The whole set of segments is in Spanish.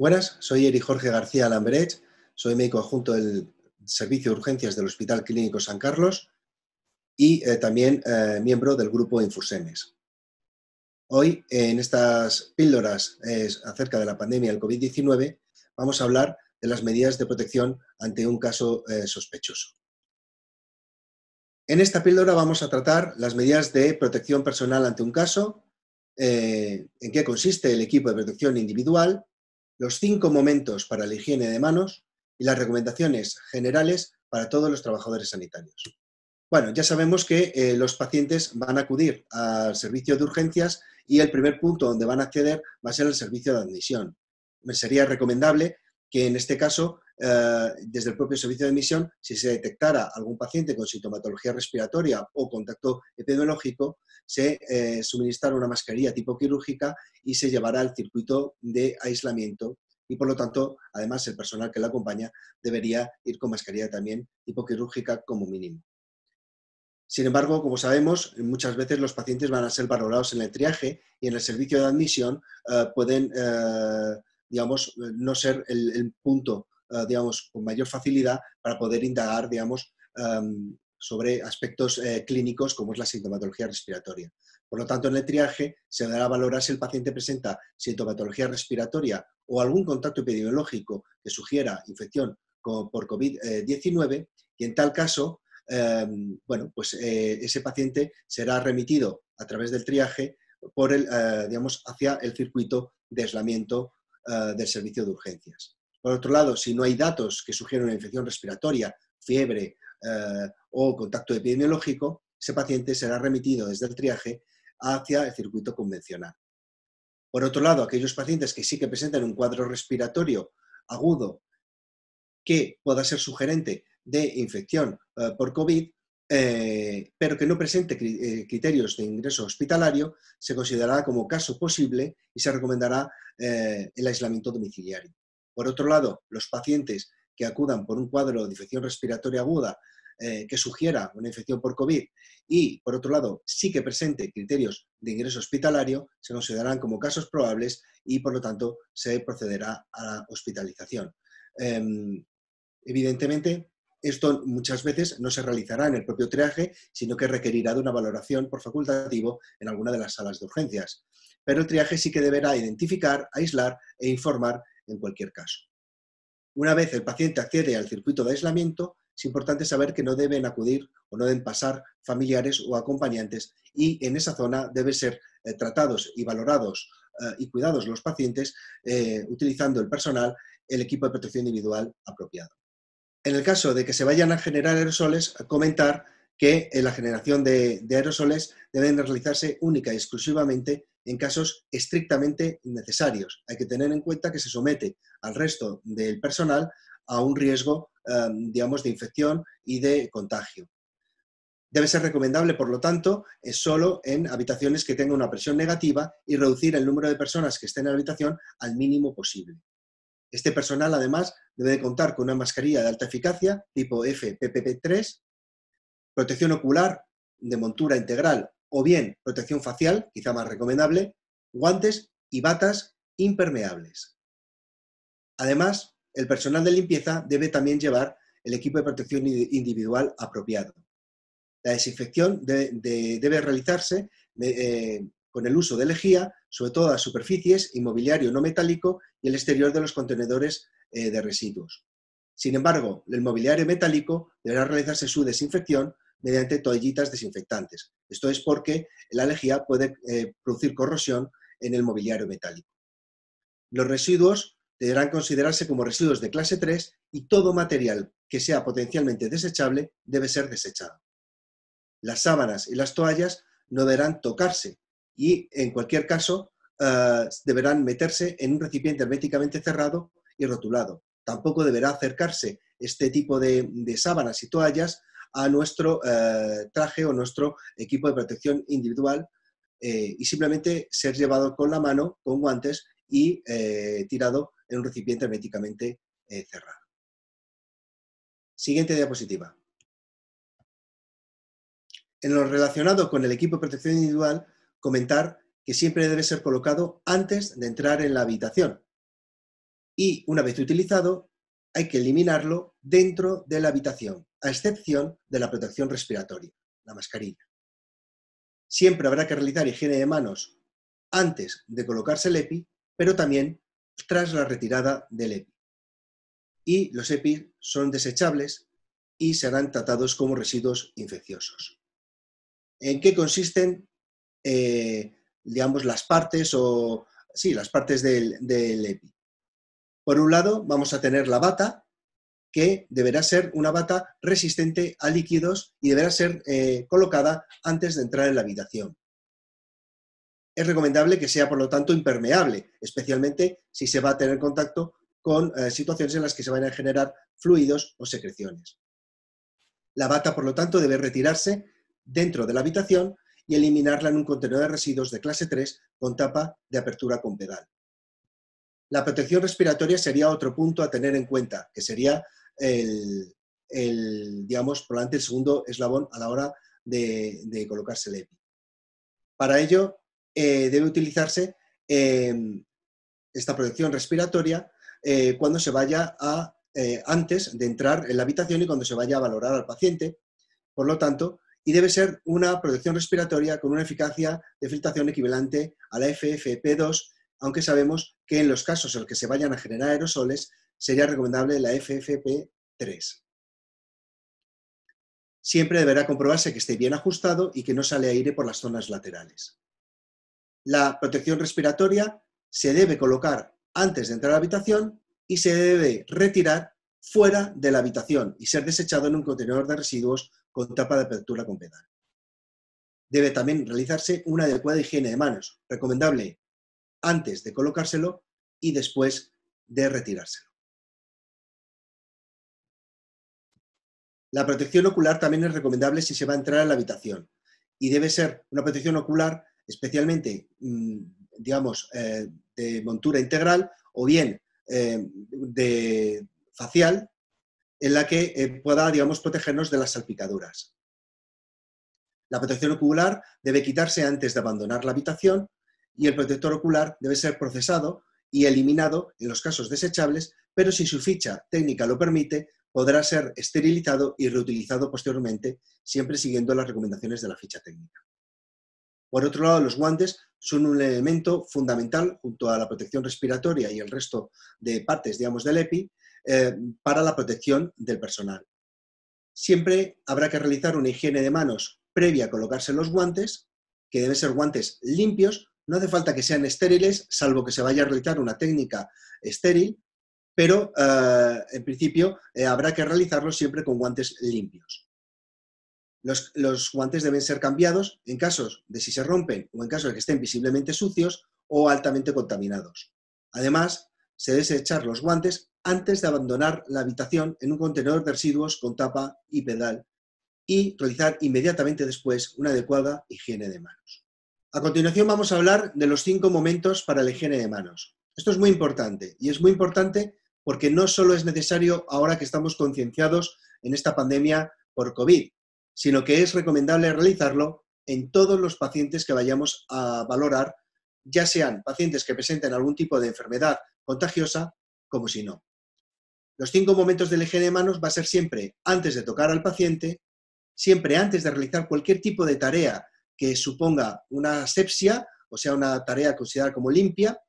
Buenas, soy Eri Jorge García Lamberech, soy médico adjunto del Servicio de Urgencias del Hospital Clínico San Carlos y eh, también eh, miembro del grupo Infusemes. Hoy, en estas píldoras acerca de la pandemia del COVID-19, vamos a hablar de las medidas de protección ante un caso eh, sospechoso. En esta píldora vamos a tratar las medidas de protección personal ante un caso, en qué consiste el equipo de protección individual, los cinco momentos para la higiene de manos y las recomendaciones generales para todos los trabajadores sanitarios. Bueno, ya sabemos que eh, los pacientes van a acudir al servicio de urgencias y el primer punto donde van a acceder va a ser el servicio de admisión. Me sería recomendable que en este caso, eh, desde el propio servicio de admisión, si se detectara algún paciente con sintomatología respiratoria o contacto epidemiológico, se eh, suministrara una mascarilla tipo quirúrgica y se llevará al circuito de aislamiento y por lo tanto, además, el personal que la acompaña debería ir con mascarilla también tipo quirúrgica como mínimo. Sin embargo, como sabemos, muchas veces los pacientes van a ser valorados en el triaje y en el servicio de admisión eh, pueden digamos, no ser el, punto, eh, digamos, con mayor facilidad para poder indagar, digamos, em, sobre aspectos eh, clínicos como es la sintomatología respiratoria. Por lo tanto, en el triaje se dará a valorar si el paciente presenta sintomatología respiratoria o algún contacto epidemiológico que sugiera infección por COVID-19 y en tal caso, em, bueno, pues eh, ese paciente será remitido a través del triaje por el, digamos, hacia el circuito de aislamiento del servicio de urgencias. Por otro lado, si no hay datos que sugieran una infección respiratoria, fiebre eh, o contacto epidemiológico, ese paciente será remitido desde el triaje hacia el circuito convencional. Por otro lado, aquellos pacientes que sí que presentan un cuadro respiratorio agudo que pueda ser sugerente de infección eh, por COVID, eh, pero que no presente criterios de ingreso hospitalario, se considerará como caso posible y se recomendará el aislamiento domiciliario. Por otro lado, los pacientes que acudan por un cuadro de infección respiratoria aguda que sugiera una infección por COVID y, por otro lado, sí que presente criterios de ingreso hospitalario, se considerarán como casos probables y, por lo tanto, se procederá a la hospitalización. Em, evidentemente, esto muchas veces no se realizará en el propio triaje, sino que requerirá de una valoración por facultativo en alguna de las salas de urgencias. Pero el triaje sí que deberá identificar, aislar e informar en cualquier caso. Una vez el paciente accede al circuito de aislamiento, es importante saber que no deben acudir o no deben pasar familiares o acompañantes y en esa zona deben ser eh, tratados y valorados eh, y cuidados los pacientes eh, utilizando el personal el equipo de protección individual apropiado en el caso de que se vayan a generar aerosoles, comentar que la generación de, aerosoles deben realizarse única y exclusivamente en casos estrictamente necesarios. Hay que tener en cuenta que se somete al resto del personal a un riesgo, em, digamos, de infección y de contagio. Debe ser recomendable, por lo tanto, solo en habitaciones que tengan una presión negativa y reducir el número de personas que estén en la habitación al mínimo posible. Este personal, además, debe de contar con una mascarilla de alta eficacia tipo FPPP3, protección ocular de montura integral o bien protección facial, quizá más recomendable, guantes y batas impermeables. Además, el personal de limpieza debe también llevar el equipo de protección individual apropiado. La desinfección debe realizarse eh, con el uso de lejía, sobre todo a superficies, inmobiliario no metálico y el exterior de los contenedores eh, de residuos. Sin embargo, el mobiliario metálico deberá realizarse su desinfección mediante toallitas desinfectantes. Esto es porque la lejía puede eh, producir corrosión en el mobiliario metálico. Los residuos deberán considerarse como residuos de clase 3 y todo material que sea potencialmente desechable debe ser desechado. Las sábanas y las toallas no deberán tocarse y, en cualquier caso, eh, deberán meterse en un recipiente herméticamente cerrado y rotulado. Tampoco deberá acercarse este tipo de, sábanas y toallas a nuestro eh, traje o nuestro equipo de protección individual eh, y simplemente ser llevado con la mano, con guantes y tirado en un recipiente herméticamente cerrado. Siguiente diapositiva. En lo relacionado con el equipo de protección individual, comentar que siempre debe ser colocado antes de entrar en la habitación y una vez utilizado hay que eliminarlo dentro de la habitación, a excepción de la protección respiratoria, la mascarilla. Siempre habrá que realizar higiene de manos antes de colocarse el EPI, pero también tras la retirada del EPI. Y los EPI son desechables y serán tratados como residuos infecciosos. ¿En qué consisten, eh, digamos, las partes o, sí, las partes del, EPI? Por un lado, vamos a tener la bata, que deberá ser una bata resistente a líquidos y deberá ser eh, colocada antes de entrar en la habitación. Es recomendable que sea, por lo tanto, impermeable, especialmente si se va a tener contacto con eh, situaciones en las que se van a generar fluidos o secreciones. La bata, por lo tanto, debe retirarse dentro de la habitación y eliminarla en un contenedor de residuos de clase 3 con tapa de apertura con pedal. La protección respiratoria sería otro punto a tener en cuenta, que sería el, digamos, probablemente el segundo eslabón a la hora de, colocarse el EPI. Para ello, eh, debe utilizarse em, esta protección respiratoria eh, cuando se vaya a, eh, antes de entrar en la habitación y cuando se vaya a valorar al paciente. Por lo tanto, y debe ser una protección respiratoria con una eficacia de filtración equivalente a la FFP2, aunque sabemos que en los casos en los que se vayan a generar aerosoles sería recomendable la FFP3. Siempre deberá comprobarse que esté bien ajustado y que no sale aire por las zonas laterales. La protección respiratoria se debe colocar antes de entrar a la habitación y se debe retirar fuera de la habitación y ser desechado en un contenedor de residuos con tapa de apertura con pedal. Debe también realizarse una adecuada higiene de manos, recomendable antes de colocárselo y después de retirárselo. La protección ocular también es recomendable si se va a entrar a la habitación y debe ser una protección ocular especialmente, mm, digamos, eh, de montura integral o bien eh, de facial, en la que eh, pueda, digamos, protegernos de las salpicaduras. La protección ocular debe quitarse antes de abandonar la habitación y el protector ocular debe ser procesado y eliminado en los casos desechables, pero si su ficha técnica lo permite, podrá ser esterilizado y reutilizado posteriormente, siempre siguiendo las recomendaciones de la ficha técnica. Por otro lado, los guantes son un elemento fundamental junto a la protección respiratoria y el resto de partes, digamos, del EPI, eh, para la protección del personal. Siempre habrá que realizar una higiene de manos previa a colocarse los guantes, que deben ser guantes limpios, no hace falta que sean estériles, salvo que se vaya a realizar una técnica estéril, pero eh, en principio eh, habrá que realizarlo siempre con guantes limpios. Los, guantes deben ser cambiados en casos de si se rompen o en caso de que estén visiblemente sucios o altamente contaminados. Además, se debe echar los guantes antes de abandonar la habitación en un contenedor de residuos con tapa y pedal y realizar inmediatamente después una adecuada higiene de manos. A continuación vamos a hablar de los cinco momentos para la higiene de manos. Esto es muy importante y es muy importante porque no solo es necesario ahora que estamos concienciados en esta pandemia por COVID, sino que es recomendable realizarlo en todos los pacientes que vayamos a valorar, ya sean pacientes que presenten algún tipo de enfermedad contagiosa, como si no. Los cinco momentos del higiene de manos va a ser siempre antes de tocar al paciente, siempre antes de realizar cualquier tipo de tarea que suponga una asepsia, o sea, una tarea considerada como limpia.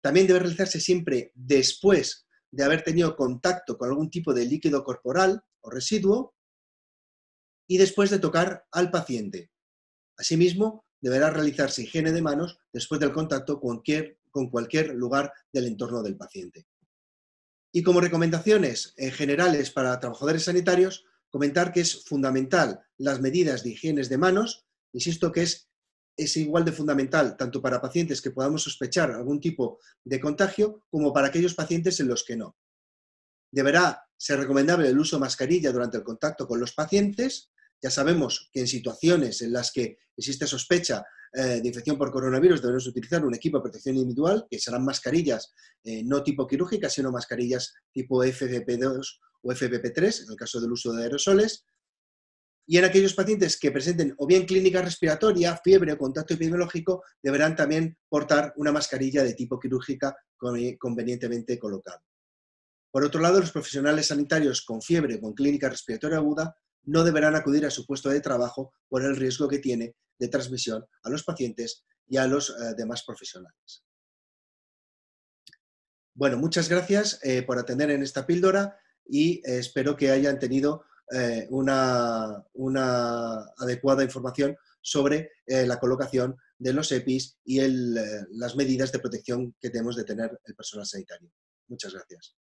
También debe realizarse siempre después de haber tenido contacto con algún tipo de líquido corporal o residuo y después de tocar al paciente. Asimismo, deberá realizarse higiene de manos después del contacto con cualquier, con cualquier lugar del entorno del paciente. Y como recomendaciones generales para trabajadores sanitarios, comentar que es fundamental las medidas de higiene de manos, insisto que es, igual de fundamental tanto para pacientes que podamos sospechar algún tipo de contagio como para aquellos pacientes en los que no. Deberá ser recomendable el uso de mascarilla durante el contacto con los pacientes, ya sabemos que en situaciones en las que existe sospecha eh, de infección por coronavirus debemos utilizar un equipo de protección individual, que serán mascarillas eh, no tipo quirúrgicas, sino mascarillas tipo FFP2 o FFP3, en el caso del uso de aerosoles. Y en aquellos pacientes que presenten o bien clínica respiratoria, fiebre o contacto epidemiológico, deberán también portar una mascarilla de tipo quirúrgica convenientemente colocada. Por otro lado, los profesionales sanitarios con fiebre o con clínica respiratoria aguda no deberán acudir a su puesto de trabajo por el riesgo que tiene de transmisión a los pacientes y a los eh, demás profesionales. Bueno, muchas gracias eh, por atender en esta píldora y eh, espero que hayan tenido una, adecuada información sobre la colocación de los EPIs y las medidas de protección que tenemos de tener el personal sanitario. Muchas gracias.